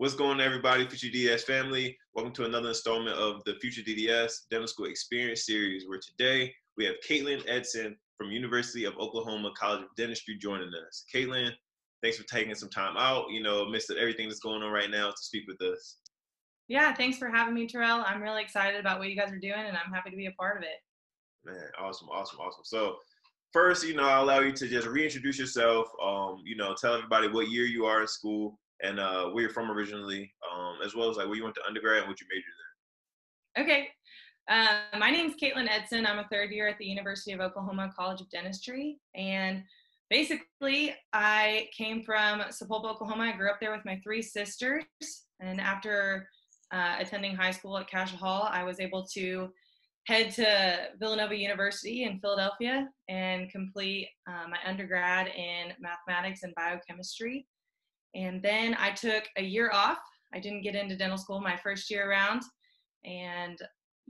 What's going on, everybody? Future DDS family. Welcome to another installment of the Future DDS Dental School Experience Series, where today we have Caytlin Eidson from University of Oklahoma College of Dentistry joining us. Caytlin, thanks for taking some time out, you know, amidst everything that's going on right now to speak with us. Yeah, thanks for having me, Terrell. I'm really excited about what you guys are doing, and I'm happy to be a part of it. Man, awesome, awesome, awesome. So, first, you know, I'll allow you to just reintroduce yourself. Um, you know, tell everybody what year you are in school, and uh, where you're from originally, um, as well as like where you went to undergrad and what you majored in. Okay. Uh, my name is Caytlin Eidson. I'm a third year at the University of Oklahoma College of Dentistry. And basically, I came from Sapulpa, Oklahoma. I grew up there with my three sisters. And after uh, attending high school at Cascia Hall, I was able to head to Villanova University in Philadelphia and complete uh, my undergrad in mathematics and biochemistry. And then I took a year off. I didn't get into dental school my first year around. And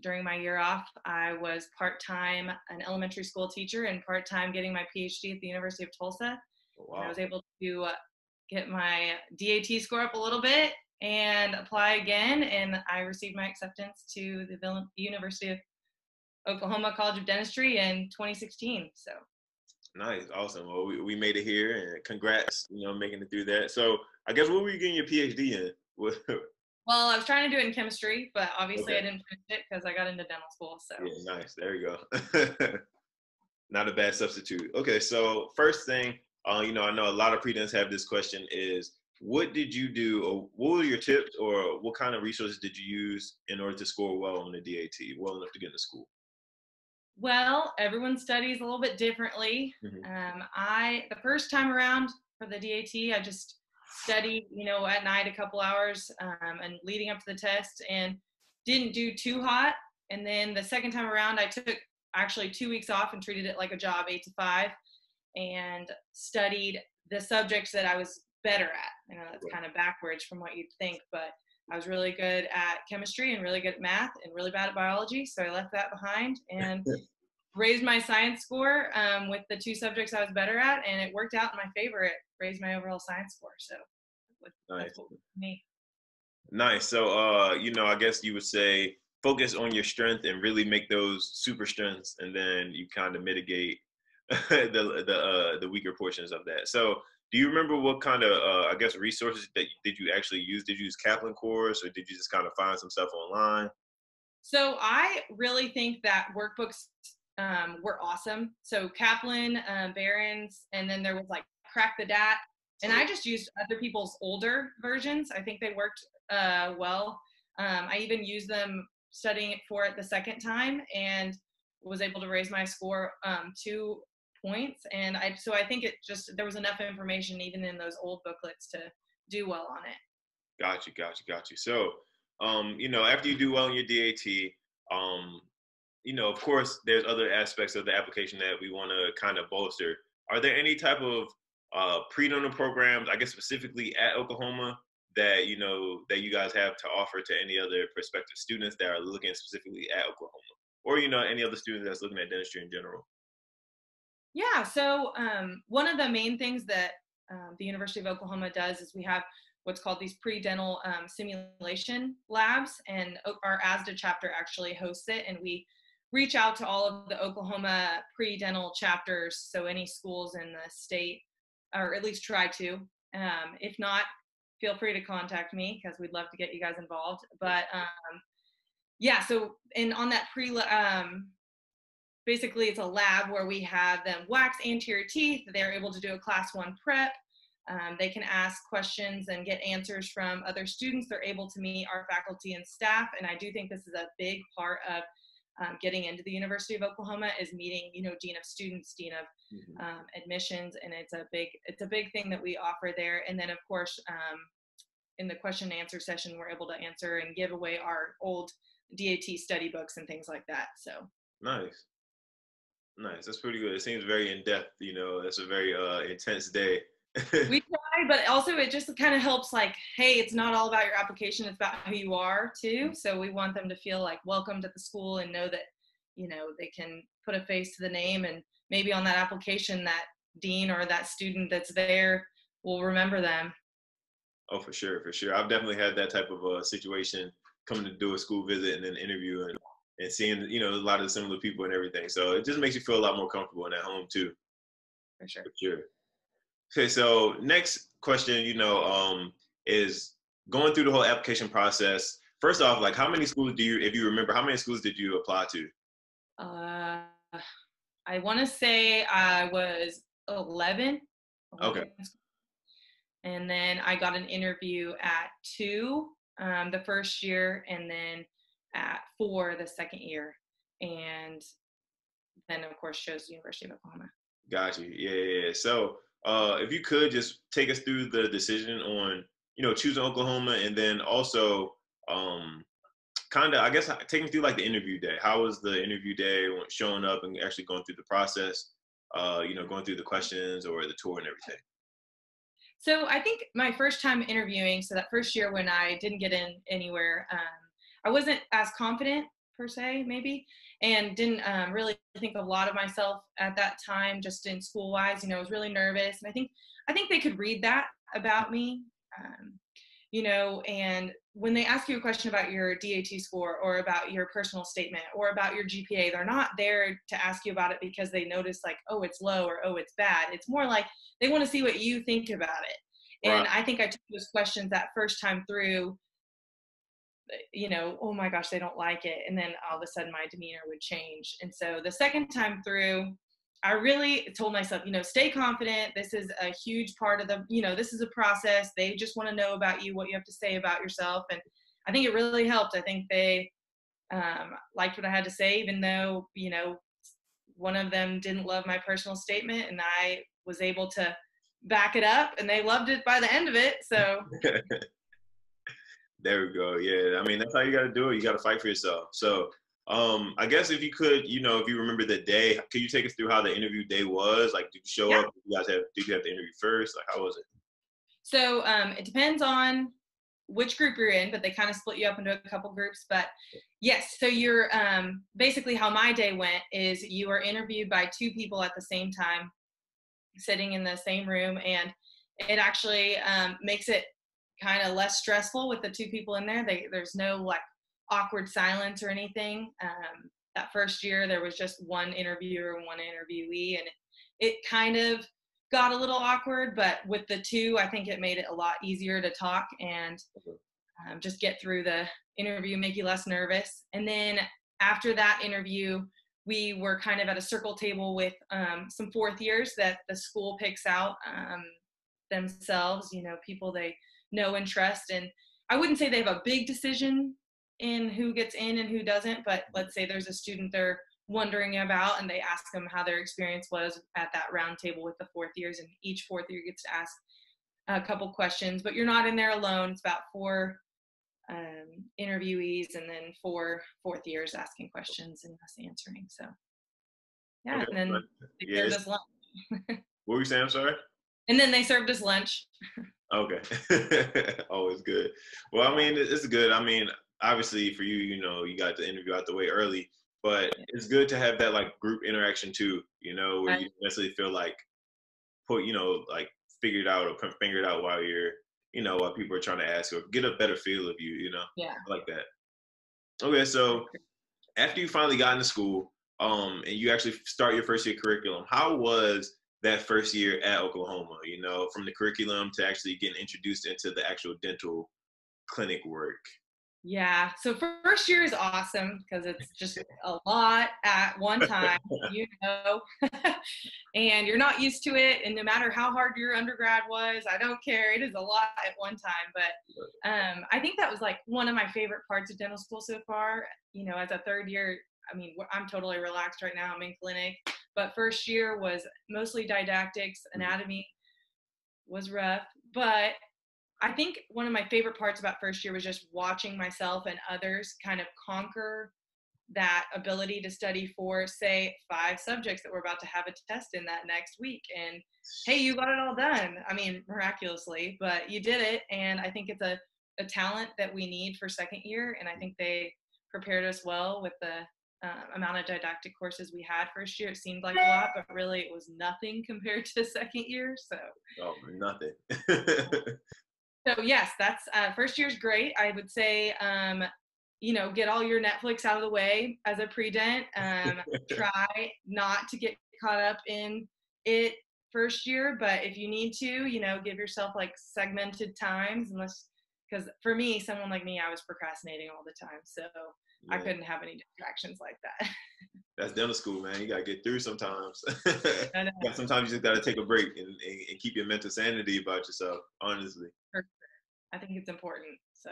during my year off, I was part time an elementary school teacher and part time getting my PhD at the University of Tulsa. Oh, wow. I was able to uh, get my DAT score up a little bit and apply again. And I received my acceptance to the University of Oklahoma College of Dentistry in 2016. So Nice, awesome. Well, we, we made it here, and congrats, you know, making it through that. So, I guess what were you getting your PhD in? well, I was trying to do it in chemistry, but obviously okay. I didn't finish it because I got into dental school. So yeah, nice. There you go. Not a bad substitute. Okay, so first thing, uh, you know, I know a lot of pre-dents have this question: is what did you do, or what were your tips, or what kind of resources did you use in order to score well on the DAT, well enough to get into school? Well, everyone studies a little bit differently. Mm-hmm. Um, I the first time around for the DAT, I just studied, you know, at night a couple hours um, and leading up to the test, and didn't do too hot. And then the second time around, I took actually two weeks off and treated it like a job, eight to five, and studied the subjects that I was better at. You know, that's kind of backwards from what you'd think, but I was really good at chemistry and really good at math and really bad at biology. So I left that behind and raised my science score um, with the two subjects I was better at, and it worked out in my favor. It raised my overall science score. So nice. me. Nice. So, uh, you know, I guess you would say focus on your strength and really make those super strengths, and then you kind of mitigate the the uh, the weaker portions of that. So, do you remember what kind of uh, I guess resources that did you actually use? Did you use Kaplan course, or did you just kind of find some stuff online? So I really think that workbooks um, were awesome. So Kaplan, um, Barron's, and then there was like Crack the Dat, and I just used other people's older versions. I think they worked uh, well. Um, I even used them studying it for it the second time and was able to raise my score um, two points. And I so I think it just there was enough information even in those old booklets to do well on it. Got you, got you, got you. So, um, you know, after you do well in your DAT, um, you know, of course, there's other aspects of the application that we want to kind of bolster. Are there any type of uh, pre-dental programs, I guess specifically at Oklahoma, that you know that you guys have to offer to any other prospective students that are looking specifically at Oklahoma, or you know any other students that's looking at dentistry in general? Yeah. So um, one of the main things that um, the University of Oklahoma does is we have what's called these pre-dental um, simulation labs, and our ASDA chapter actually hosts it, and we reach out to all of the Oklahoma pre-dental chapters, so any schools in the state, or at least try to. Um, if not, feel free to contact me because we'd love to get you guys involved. But um, yeah, so and on that pre um, basically it's a lab where we have them wax anterior teeth. They're able to do a class one prep. Um, they can ask questions and get answers from other students. They're able to meet our faculty and staff. And I do think this is a big part of um, getting into the University of Oklahoma is meeting, you know, dean of students, dean of mm-hmm. um, admissions, and it's a big it's a big thing that we offer there. And then of course, um, in the question and answer session, we're able to answer and give away our old DAT study books and things like that. So nice. Nice. That's pretty good. It seems very in depth. You know, it's a very uh, intense day. we try, but also it just kind of helps. Like, hey, it's not all about your application; it's about who you are too. So we want them to feel like welcomed at the school and know that you know they can put a face to the name, and maybe on that application, that dean or that student that's there will remember them. Oh, for sure, for sure. I've definitely had that type of uh, situation coming to do a school visit and then interview and, and seeing, you know, a lot of similar people and everything. So it just makes you feel a lot more comfortable in at home too. For sure. For sure. Okay, so next question, you know, um, is going through the whole application process. First off, like how many schools do you, if you remember, how many schools did you apply to? Uh, I want to say I was 11. 11 okay. And then I got an interview at two um, the first year, and then at four the second year, and then of course chose the University of Oklahoma. Got you. Yeah, yeah. yeah. So uh, if you could just take us through the decision on you know choosing Oklahoma, and then also um, kind of I guess take me through like the interview day. How was the interview day? Showing up and actually going through the process. Uh, you know, going through the questions or the tour and everything. So I think my first time interviewing, so that first year when I didn't get in anywhere, um, I wasn't as confident per se, maybe, and didn't um, really think a lot of myself at that time, just in school wise. You know, I was really nervous, and I think I think they could read that about me. Um, you know, and when they ask you a question about your DAT score or about your personal statement or about your GPA, they're not there to ask you about it because they notice like, oh, it's low or oh, it's bad. It's more like they want to see what you think about it. And right. I think I took those questions that first time through, you know, oh my gosh, they don't like it. And then all of a sudden my demeanor would change. And so the second time through, I really told myself, you know, stay confident. This is a huge part of the, you know, this is a process. They just want to know about you, what you have to say about yourself. And I think it really helped. I think they um, liked what I had to say, even though, you know, one of them didn't love my personal statement and I was able to back it up and they loved it by the end of it. So there we go. Yeah. I mean, that's how you got to do it. You got to fight for yourself. So, um, I guess if you could, you know, if you remember the day, could you take us through how the interview day was? Like, did you show yeah. up? Did you guys have, did you have the interview first? Like, how was it? So, um, it depends on which group you're in, but they kind of split you up into a couple groups. But yes, so you're um, basically how my day went is you are interviewed by two people at the same time sitting in the same room and it actually um, makes it kind of less stressful with the two people in there. They, there's no like awkward silence or anything. Um, that first year there was just one interviewer and one interviewee and it, it kind of got a little awkward but with the two i think it made it a lot easier to talk and um, just get through the interview make you less nervous. And then after that interview we were kind of at a circle table with um, some fourth years that the school picks out um, themselves, you know, people they know interest. And I wouldn't say they have a big decision in who gets in and who doesn't, but let's say there's a student they're wondering about and they ask them how their experience was at that round table with the fourth years and each fourth year gets to ask a couple questions but you're not in there alone it's about four um, interviewees and then four fourth years asking questions and us answering. So yeah, okay. and then they yes. served us lunch. what were you saying? I'm sorry. And then they served us lunch. okay, always good. Well, I mean, it's good. I mean, obviously for you, you know, you got the interview out the way early, but it's good to have that like group interaction too. You know, where you necessarily feel like put, you know, like figured out or figured out while you're you know, while people are trying to ask or get a better feel of you, you know? Yeah. like that. Okay, so after you finally got into school, um, and you actually start your first year curriculum, how was that first year at Oklahoma, you know, from the curriculum to actually getting introduced into the actual dental clinic work? Yeah. So first year is awesome because it's just a lot at one time, you know, and you're not used to it. And no matter how hard your undergrad was, I don't care. It is a lot at one time. But um, I think that was like one of my favorite parts of dental school so far. You know, as a third year, I mean, I'm totally relaxed right now. I'm in clinic. But first year was mostly didactics, mm-hmm. anatomy was rough. But I think one of my favorite parts about first year was just watching myself and others kind of conquer that ability to study for, say, five subjects that we're about to have a test in that next week. And hey, you got it all done. I mean, miraculously, but you did it. And I think it's a, a talent that we need for second year. And I think they prepared us well with the uh, amount of didactic courses we had first year. It seemed like a lot, but really it was nothing compared to second year. So, oh, nothing. So yes, that's uh, first year's great. I would say, um, you know, get all your Netflix out of the way as a pre-dent. Um, try not to get caught up in it first year, but if you need to, you know, give yourself like segmented times, unless because for me, someone like me, I was procrastinating all the time, so yeah. I couldn't have any distractions like that. That's dental school, man. You gotta get through sometimes. yeah, sometimes you just gotta take a break and, and, and, keep your mental sanity about yourself. Honestly, I think it's important. So.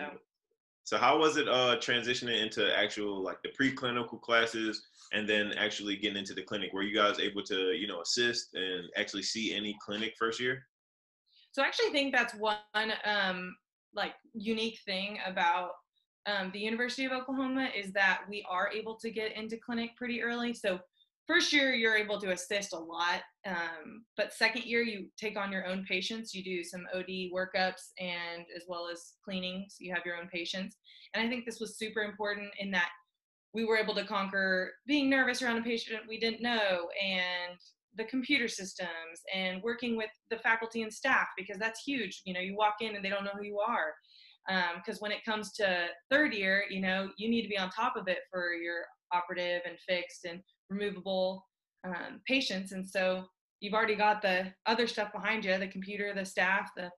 So how was it uh, transitioning into actual like the preclinical classes and then actually getting into the clinic? Were you guys able to you know assist and actually see any clinic first year? So I actually think that's one um, like unique thing about um, the University of Oklahoma is that we are able to get into clinic pretty early. So first year you're able to assist a lot, um, but second year you take on your own patients. You do some OD workups and as well as cleanings. you have your own patients. And I think this was super important in that we were able to conquer being nervous around a patient we didn't know and the computer systems and working with the faculty and staff because that's huge. You know, you walk in and they don't know who you are because um, when it comes to third year, you know, you need to be on top of it for your operative and fixed and removable um, patients. And so you've already got the other stuff behind you, the computer, the staff, the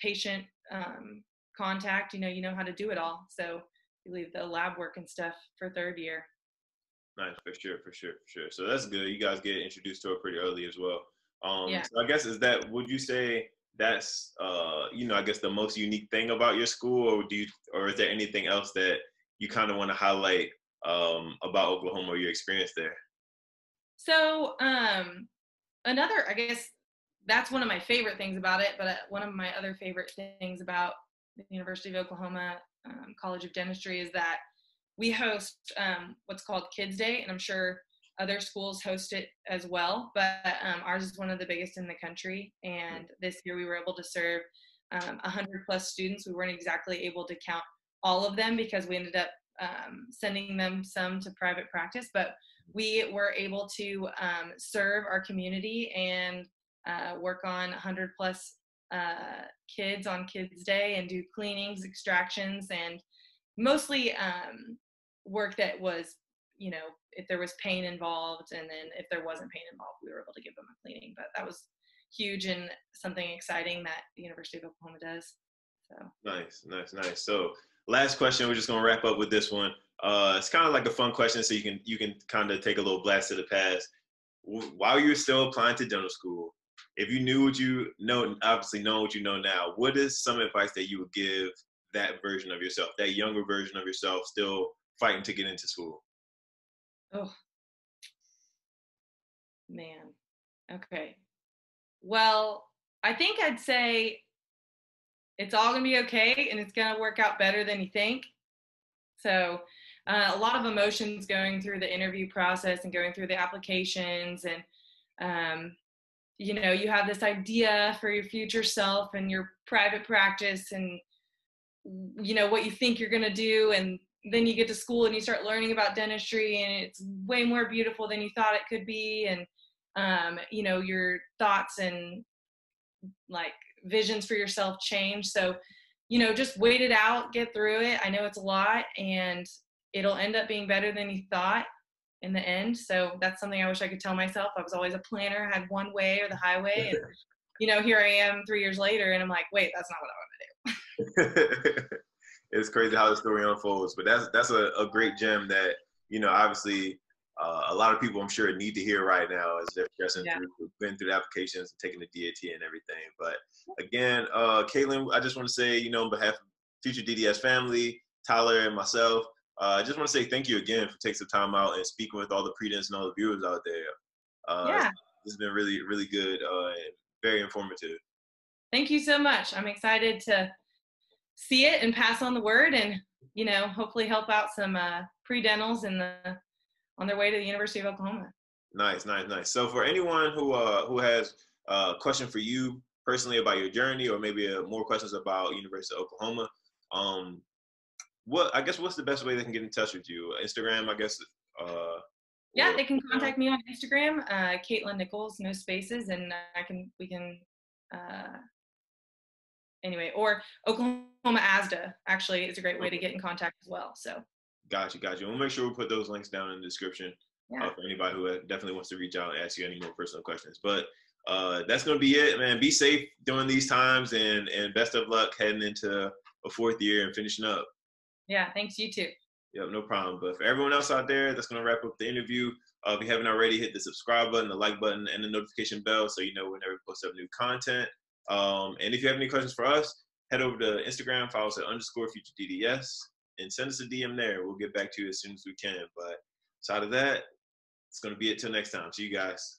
patient um, contact, you know, you know how to do it all. So you leave the lab work and stuff for third year. Nice, for sure, for sure, for sure. So that's good. You guys get introduced to it pretty early as well. Um, yeah. So I guess is that would you say that's uh, you know I guess the most unique thing about your school, or do you, or is there anything else that you kind of want to highlight um, about Oklahoma or your experience there? So um, another, I guess that's one of my favorite things about it. But uh, one of my other favorite things about the University of Oklahoma um, College of Dentistry is that we host um, what's called Kids Day, and I'm sure other schools host it as well. But um, ours is one of the biggest in the country, and this year we were able to serve um, 100 plus students. We weren't exactly able to count all of them because we ended up um, sending them some to private practice, but we were able to um, serve our community and uh, work on 100 plus uh, kids on Kids Day and do cleanings, extractions, and mostly um, work that was, you know, if there was pain involved, and then if there wasn't pain involved, we were able to give them a cleaning. But that was huge and something exciting that the University of Oklahoma does. So nice, nice, nice. So last question, we're just gonna wrap up with this one. Uh, it's kind of like a fun question, so you can you can kind of take a little blast to the past. While you're still applying to dental school, if you knew what you know, obviously know what you know now, what is some advice that you would give that version of yourself, that younger version of yourself, still fighting to get into school? Oh, man. Okay. Well, I think I'd say it's all going to be okay and it's going to work out better than you think. So, uh, a lot of emotions going through the interview process and going through the applications and um, you know you have this idea for your future self and your private practice and you know what you think you're going to do and then you get to school and you start learning about dentistry and it's way more beautiful than you thought it could be and um, you know your thoughts and like visions for yourself change so you know just wait it out get through it i know it's a lot and it'll end up being better than you thought in the end. So that's something I wish I could tell myself. I was always a planner, had one way or the highway. And, you know, here I am three years later and I'm like, wait, that's not what I want to do. it's crazy how the story unfolds, but that's, that's a, a great gem that, you know, obviously uh, a lot of people I'm sure need to hear right now as they're progressing yeah. through, been through the applications and taking the DAT and everything. But again, uh, Caytlin, I just want to say, you know, on behalf of Future DDS family, Tyler and myself, uh, I just want to say thank you again for taking some time out and speaking with all the pre-dents and all the viewers out there. Uh, yeah. This has been really, really good uh, and very informative. Thank you so much. I'm excited to see it and pass on the word and, you know, hopefully help out some uh, pre-dentals in the, on their way to the University of Oklahoma. Nice, nice, nice. So for anyone who, uh, who has a question for you personally about your journey or maybe uh, more questions about University of Oklahoma, um, what I guess what's the best way they can get in touch with you? Instagram, I guess. Uh, yeah, or, they can contact me on Instagram, uh, Caytlin Nichols, no spaces, and I can we can uh, anyway, or Oklahoma ASDA actually is a great way to get in contact as well. So. Gotcha, gotcha. We'll make sure we put those links down in the description yeah. uh, for anybody who definitely wants to reach out and ask you any more personal questions. But uh, that's gonna be it, man. Be safe during these times, and and best of luck heading into a fourth year and finishing up. Yeah, thanks. You too. Yep, no problem. But for everyone else out there, that's gonna wrap up the interview. Uh, if you haven't already, hit the subscribe button, the like button, and the notification bell so you know whenever we post up new content. Um, and if you have any questions for us, head over to Instagram, follow us at underscore future DDS, and send us a DM there. We'll get back to you as soon as we can. But outside of that, it's going to be it till next time. See you guys.